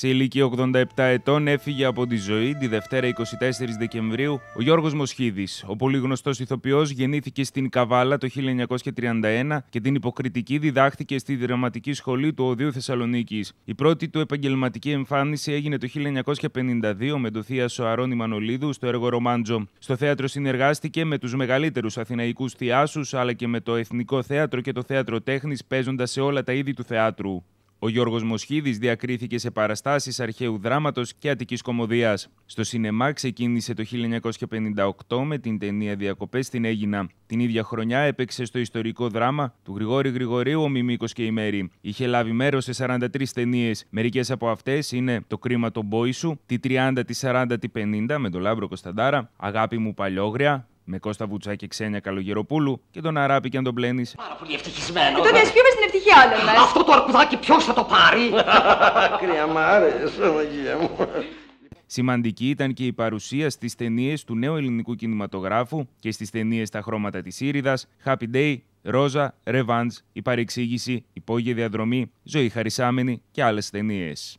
Σε ηλικία 87 ετών έφυγε από τη ζωή τη Δευτέρα 24 Δεκεμβρίου ο Γιώργος Μοσχίδης. Ο πολύ γνωστός ηθοποιός γεννήθηκε στην Καβάλα το 1931 και την υποκριτική διδάχθηκε στη Δραματική Σχολή του Οδείου Θεσσαλονίκης. Η πρώτη του επαγγελματική εμφάνιση έγινε το 1952 με το θεία Σοαρόνι Μανολίδου στο έργο Ρομάντζο. Στο θέατρο συνεργάστηκε με τους μεγαλύτερους αθηναϊκούς θειάσους αλλά και με το Εθνικό Θέατρο και το Θέατρο Τέχνης παίζοντας σε όλα τα είδη του θεάτρου. Ο Γιώργος Μοσχίδης διακρίθηκε σε παραστάσεις αρχαίου δράματος και αττικής κωμωδίας. Στο σινεμά ξεκίνησε το 1958 με την ταινία «Διακοπές στην Αίγινα». Την ίδια χρονιά έπαιξε στο ιστορικό δράμα του Γρηγόρη Γρηγορίου «Ο Μιμίκος και η Μαίρη». Είχε λάβει μέρος σε 43 ταινίες. Μερικές από αυτές είναι «Το κρίμα το μπόι σου», «Τι 30, τι 40, τι 50» με τον Λάμπρο Κωνσταντάρα, «Αγάπη μου παλιόγρια», με Κώστα Βουτσά και Ξένια Καλογεροπούλου και τον Αράπη και αν τον πλένεις. Πάρα πολύ ευτυχισμένο. Ε, τότε ας πιούμε στην ευτυχία όλων μας. Αυτό το αρκουδάκι ποιος θα το πάρει; Κρύα μ' άρεσε, Αναγία μου. Σημαντική ήταν και η παρουσία στις ταινίες του νέου ελληνικού κινηματογράφου και στις ταινίες Τα χρώματα της Ήριδας, Happy Day, Ρόζα, Revenge, Η Παρεξήγηση, Υπόγεια Διαδρομή, Ζωή Χαρισάμενη και άλλες ταινίες.